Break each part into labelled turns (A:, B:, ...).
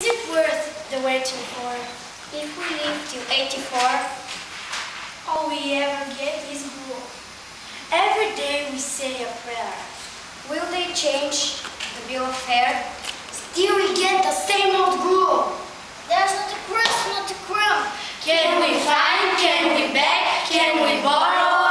A: Is it worth the waiting for? If we live till 84, all we ever get is gruel. Every day we say a prayer. Will they change the bill of fare? Still we get the same old gruel. There's not a crust, not a crumb. Can we find, can we beg, can we borrow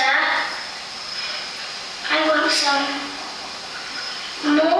B: I want some. More?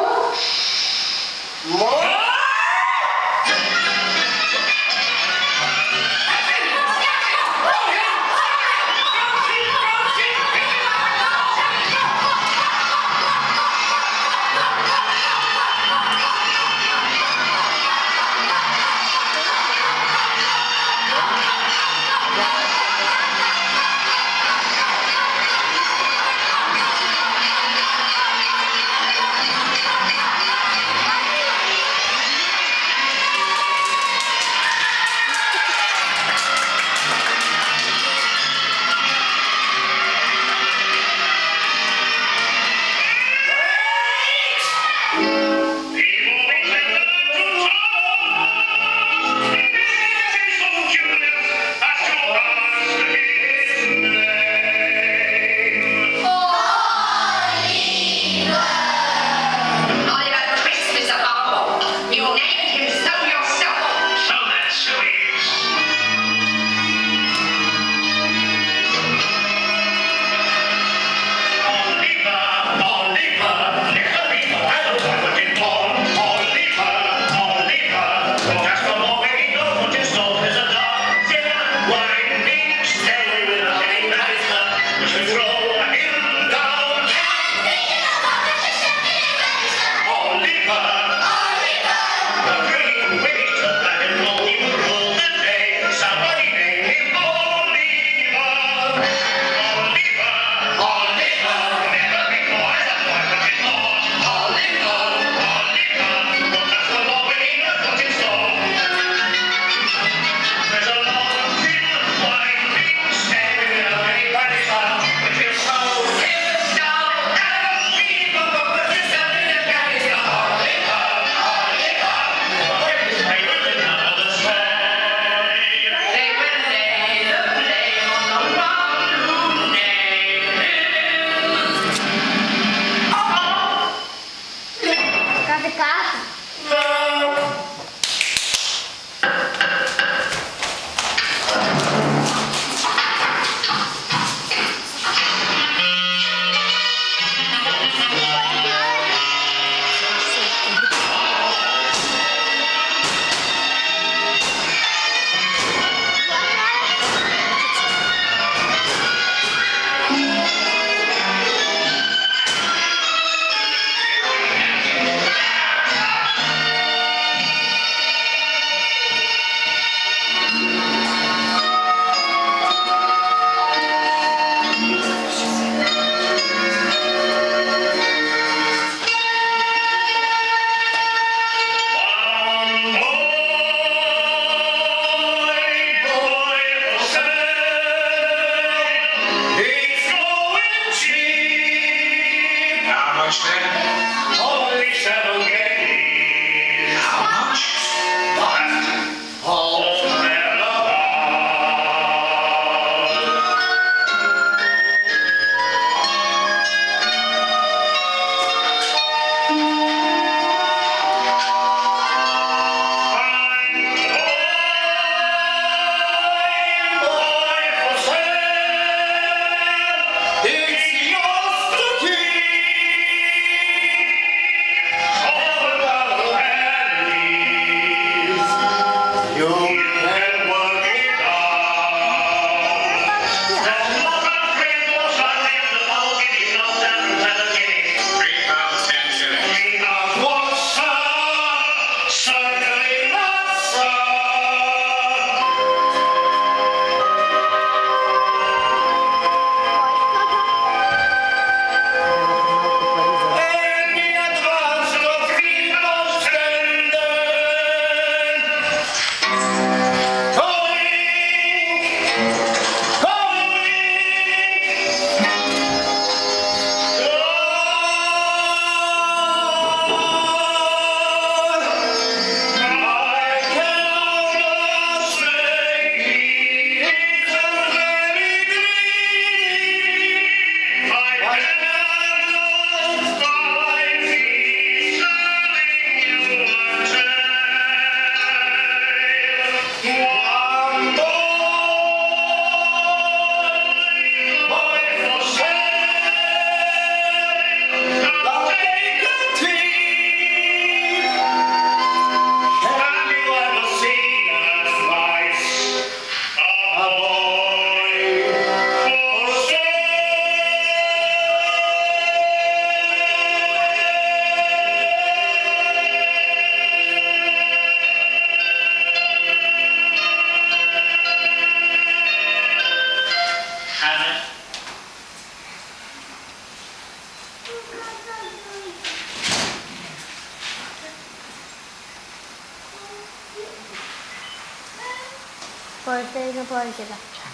B: 这
A: 个包也写的。